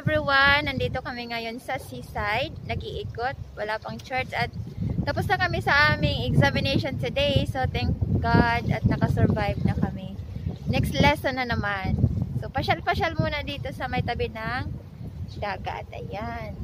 everyone! Nandito kami ngayon sa seaside. Nag-iikot. Wala pang church. At tapos na kami sa aming examination today. So, thank God at nakasurvive na kami. Next lesson na naman. So, pasyal-pasyal muna dito sa may tabi ng dagat. Ayan.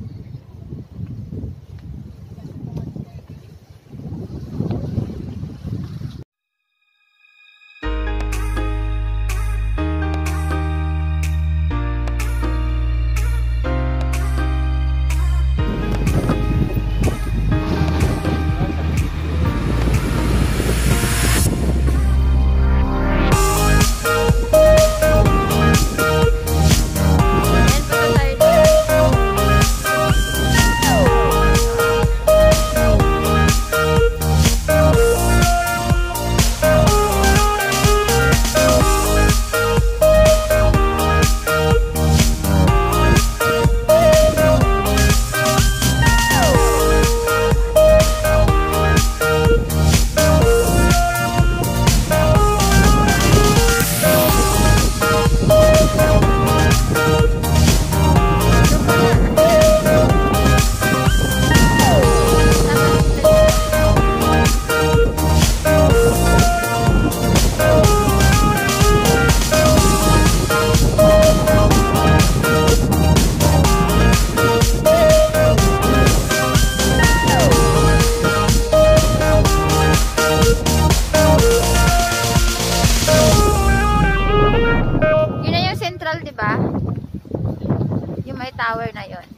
Tower na yun.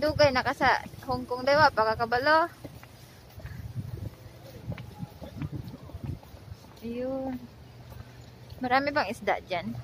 Dugay na ka sa Hong Kong, ba? Pagkakabalo. Ayun. Marami bang isda dyan?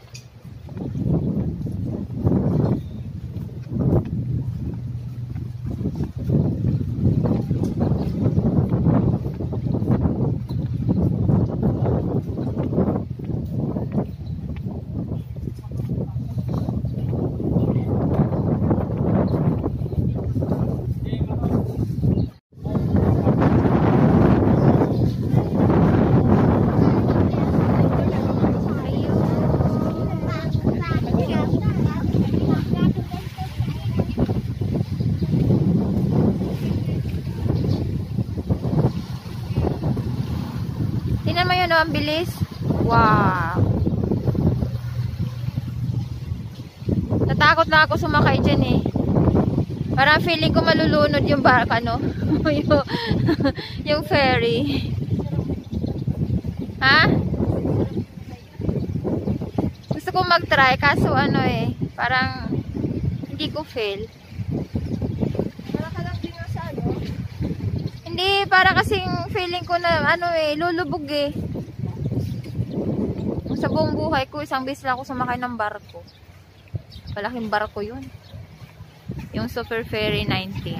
Oh, ang bilis. Wow. Natakot na ako sumakay dyan eh. Parang feeling ko malulunod yung bark, ano? yung, ferry. Ha? Gusto ko mag-try, kaso ano eh, parang hindi ko fail. Para ka lang. Hindi, para kasing feeling ko na ano eh, lulubog eh. Sa buong buhay ko, isang beses lang ako sumakay ng barko. Malaking barko yun. Yung Super Ferry 19.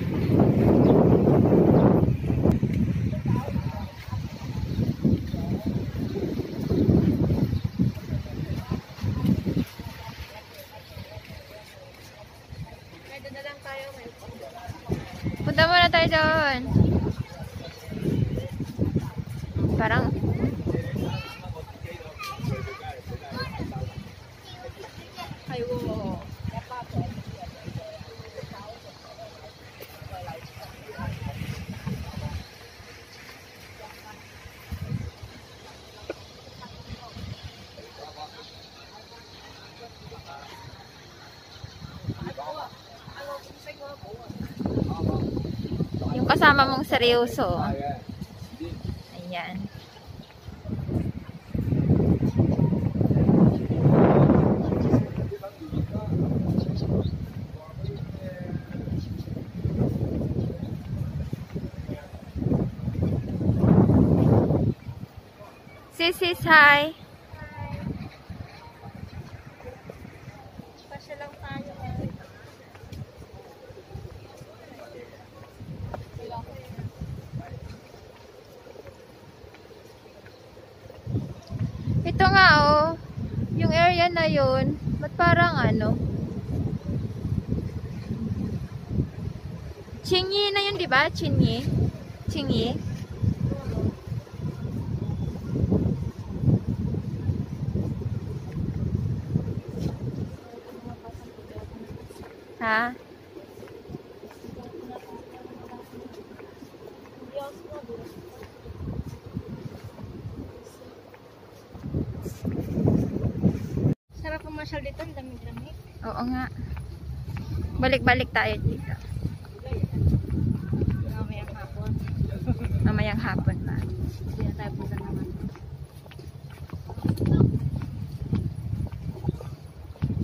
Pwede na lang tayo ngayon. Punta muna tayo doon. Parang Ay, oo. yung kasama mong seryoso. Ayan. Sis, hi. na yun? Ba't parang ano? Chingy na yun, di ba? Chingy? Chingy? Ha? Pumasyal dito, ang dami-dami. Oo nga. Balik-balik tayo dito. Mamayang hapon. Mamayang hapon pa. Hindi na tayo punta naman.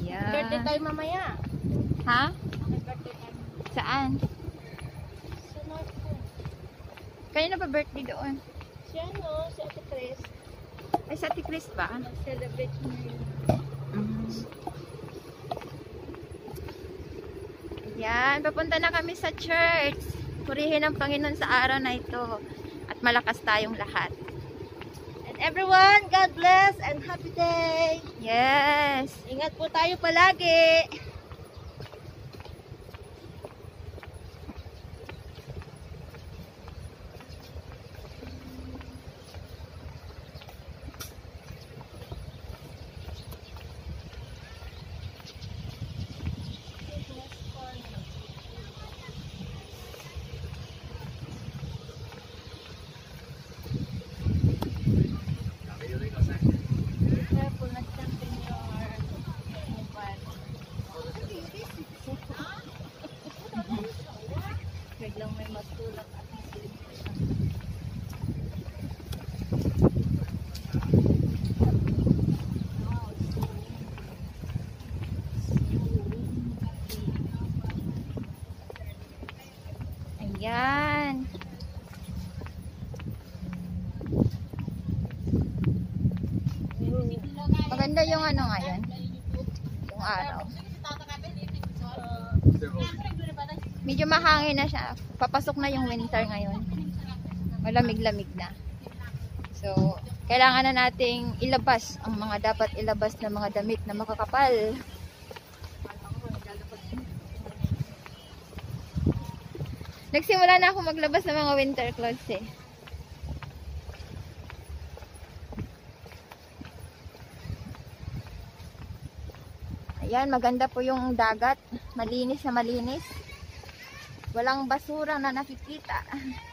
Birthday Yeah. tayo mamaya. Ha? Birthday. Saan? Sa North. Kanina pa birthday doon? Si ano, si Ate Chris, Ay, sa Ate Chris ba? nag-celebrate niya yun. Yan, papunta na kami sa church. Purihin ang Panginoon sa araw na ito. At malakas tayong lahat. And everyone, God bless and happy day! Yes! Ingat po tayo palagi! Careful, nag-camping your mobile. Biglang may matulak at masilip Ayan. Maganda yung ano ngayon. Yung araw. Medyo mahangin na siya. Papasok na yung winter ngayon. Malamig-lamig na. So, kailangan na nating ilabas ang mga dapat ilabas na mga damit na makakapal. Nagsimula na ako maglabas ng mga winter clothes eh. Ayan, maganda po yung dagat. Malinis na malinis. Walang basura na nakikita.